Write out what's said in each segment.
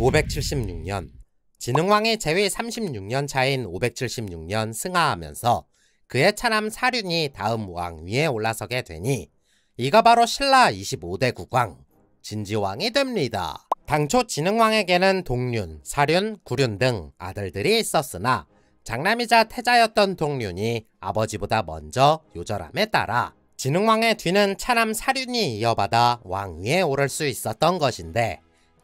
576년 진흥왕이 제위 36년 차인 576년 승하하면서 그의 차남 사륜이 다음 왕 위에 올라서게 되니 이가 바로 신라 25대 국왕 진지왕이 됩니다. 당초 진흥왕에게는 동륜, 사륜, 구륜 등 아들들이 있었으나 장남이자 태자였던 동륜이 아버지보다 먼저 요절함에 따라 진흥왕의 뒤는 차남 사륜이 이어받아 왕위에 오를 수 있었던 것인데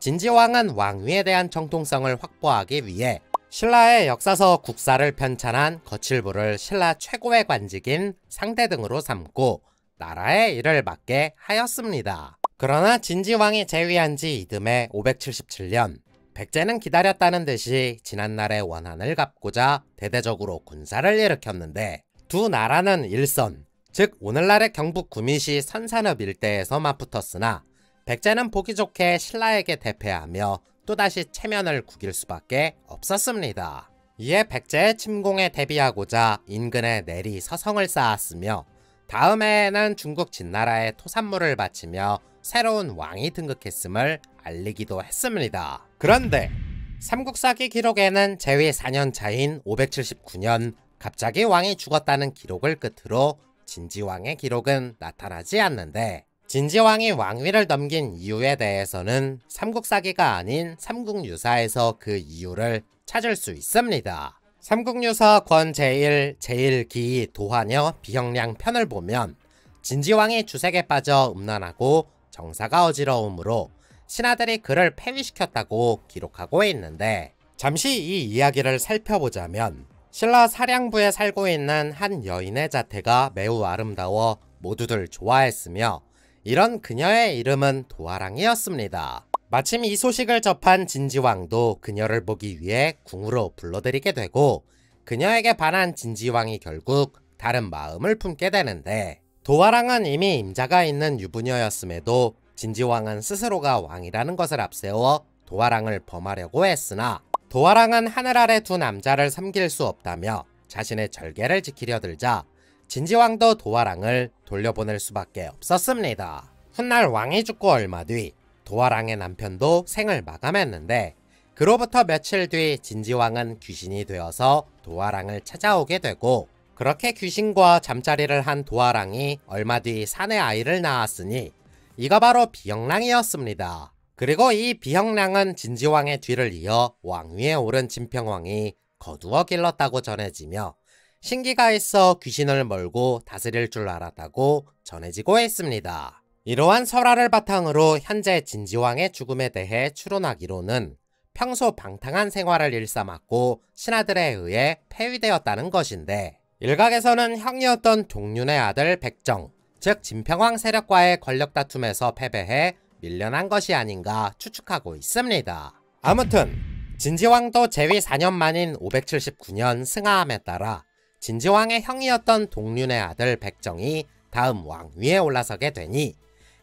진지왕은 왕위에 대한 정통성을 확보하기 위해 신라의 역사서 국사를 편찬한 거칠부를 신라 최고의 관직인 상대 등으로 삼고 나라의 일을 맡게 하였습니다. 그러나 진지왕이 재위한 지 이듬해 577년 백제는 기다렸다는 듯이 지난날의 원한을 갚고자 대대적으로 군사를 일으켰는데 두 나라는 일선, 즉 오늘날의 경북 구미시 선산읍 일대에서 맞붙었으나 백제는 보기 좋게 신라에게 대패하며 또다시 체면을 구길 수밖에 없었습니다. 이에 백제의 침공에 대비하고자 인근에 내리 서성을 쌓았으며 다음해에는 중국 진나라에 토산물을 바치며 새로운 왕이 등극했음을 알리기도 했습니다. 그런데 삼국사기 기록에는 제위 4년 차인 579년 갑자기 왕이 죽었다는 기록을 끝으로 진지왕의 기록은 나타나지 않는데 진지왕이 왕위를 넘긴 이유에 대해서는 삼국사기가 아닌 삼국유사에서 그 이유를 찾을 수 있습니다. 삼국유사 권 제1, 제1기 도화녀 비형량 편을 보면 진지왕이 주색에 빠져 음란하고 정사가 어지러움으로 신하들이 그를 폐위시켰다고 기록하고 있는데 잠시 이 이야기를 살펴보자면 신라 사량부에 살고 있는 한 여인의 자태가 매우 아름다워 모두들 좋아했으며 이런 그녀의 이름은 도화랑이었습니다. 마침 이 소식을 접한 진지왕도 그녀를 보기 위해 궁으로 불러들이게 되고 그녀에게 반한 진지왕이 결국 다른 마음을 품게 되는데 도화랑은 이미 임자가 있는 유부녀였음에도 진지왕은 스스로가 왕이라는 것을 앞세워 도화랑을 범하려고 했으나 도화랑은 하늘 아래 두 남자를 섬길 수 없다며 자신의 절개를 지키려 들자 진지왕도 도화랑을 돌려보낼 수밖에 없었습니다. 훗날 왕이 죽고 얼마 뒤 도화랑의 남편도 생을 마감했는데 그로부터 며칠 뒤 진지왕은 귀신이 되어서 도화랑을 찾아오게 되고 그렇게 귀신과 잠자리를 한 도화랑이 얼마 뒤 산에 아이를 낳았으니 이가 바로 비영랑이었습니다. 그리고 이 비형량은 진지왕의 뒤를 이어 왕위에 오른 진평왕이 거두어 길렀다고 전해지며 신기가 있어 귀신을 몰고 다스릴 줄 알았다고 전해지고 있습니다. 이러한 설화를 바탕으로 현재 진지왕의 죽음에 대해 추론하기로는 평소 방탕한 생활을 일삼았고 신하들에 의해 폐위되었다는 것인데 일각에서는 형이었던 종륜의 아들 백정, 즉 진평왕 세력과의 권력 다툼에서 패배해 밀려난 것이 아닌가 추측하고 있습니다. 아무튼 진지왕도 재위 4년 만인 579년 승하함에 따라 진지왕의 형이었던 동륜의 아들 백정이 다음 왕위에 올라서게 되니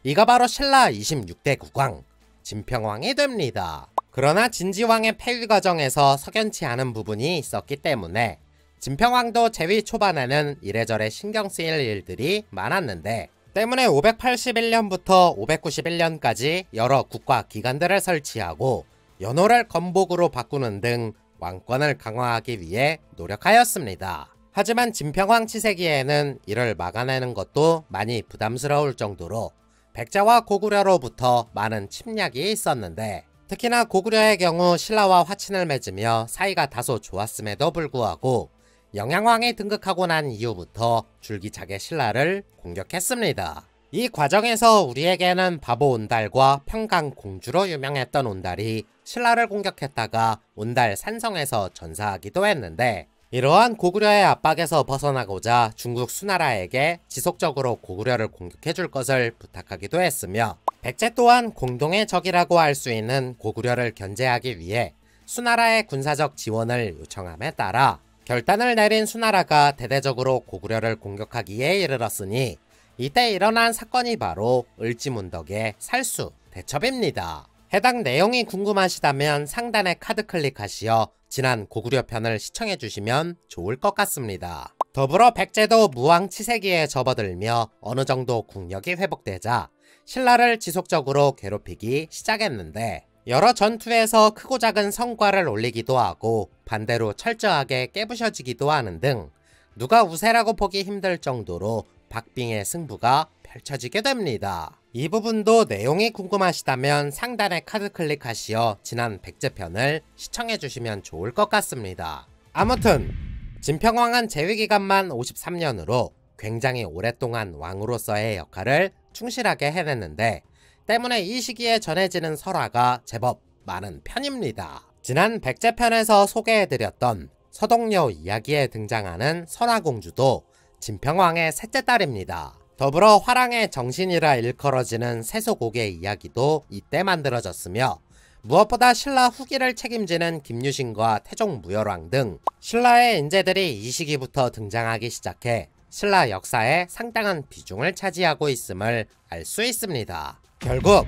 이가 바로 신라 26대 국왕 진평왕이 됩니다. 그러나 진지왕의 폐위 과정에서 석연치 않은 부분이 있었기 때문에 진평왕도 재위 초반에는 이래저래 신경 쓰일 일들이 많았는데 때문에 581년부터 591년까지 여러 국가 기관들을 설치하고 연호를 건복으로 바꾸는 등 왕권을 강화하기 위해 노력하였습니다. 하지만 진평왕 치세기에는 이를 막아내는 것도 많이 부담스러울 정도로 백자와 고구려로부터 많은 침략이 있었는데 특히나 고구려의 경우 신라와 화친을 맺으며 사이가 다소 좋았음에도 불구하고 영양왕이 등극하고 난 이후부터 줄기차게 신라를 공격했습니다. 이 과정에서 우리에게는 바보 온달과 평강 공주로 유명했던 온달이 신라를 공격했다가 온달 산성에서 전사하기도 했는데 이러한 고구려의 압박에서 벗어나고자 중국 수나라에게 지속적으로 고구려를 공격해줄 것을 부탁하기도 했으며 백제 또한 공동의 적이라고 할 수 있는 고구려를 견제하기 위해 수나라의 군사적 지원을 요청함에 따라 결단을 내린 수나라가 대대적으로 고구려를 공격하기에 이르렀으니 이때 일어난 사건이 바로 을지문덕의 살수 대첩입니다. 해당 내용이 궁금하시다면 상단에 카드 클릭하시어 지난 고구려 편을 시청해 주시면 좋을 것 같습니다. 더불어 백제도 무왕 치세기에 접어들며 어느 정도 국력이 회복되자 신라를 지속적으로 괴롭히기 시작했는데 여러 전투에서 크고 작은 성과를 올리기도 하고 반대로 철저하게 깨부셔지기도 하는 등 누가 우세라고 보기 힘들 정도로 박빙의 승부가 펼쳐지게 됩니다. 이 부분도 내용이 궁금하시다면 상단에 카드 클릭하시어 지난 백제편을 시청해 주시면 좋을 것 같습니다. 아무튼 진평왕은 재위기간만 53년으로 굉장히 오랫동안 왕으로서의 역할을 충실하게 해냈는데 때문에 이 시기에 전해지는 설화가 제법 많은 편입니다. 지난 백제편에서 소개해드렸던 서동여 이야기에 등장하는 선화공주도 진평왕의 셋째 딸입니다. 더불어 화랑의 정신이라 일컬어지는 세소곡의 이야기도 이때 만들어졌으며 무엇보다 신라 후기를 책임지는 김유신과 태종 무열왕 등 신라의 인재들이 이 시기부터 등장하기 시작해 신라 역사에 상당한 비중을 차지하고 있음을 알 수 있습니다. 결국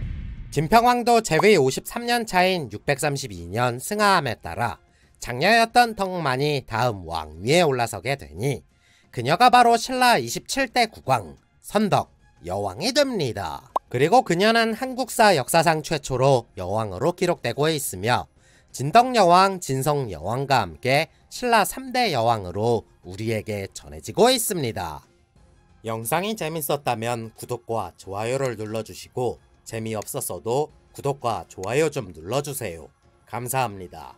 진평왕도 재위 53년 차인 632년 승하함에 따라 장녀였던 덕만이 다음 왕위에 올라서게 되니 그녀가 바로 신라 27대 국왕 선덕 여왕이 됩니다. 그리고 그녀는 한국사 역사상 최초로 여왕으로 기록되고 있으며 진덕여왕, 진성여왕과 함께 신라 3대 여왕으로 우리에게 전해지고 있습니다. 영상이 재밌었다면 구독과 좋아요를 눌러주시고 재미없었어도 구독과 좋아요 좀 눌러주세요. 감사합니다.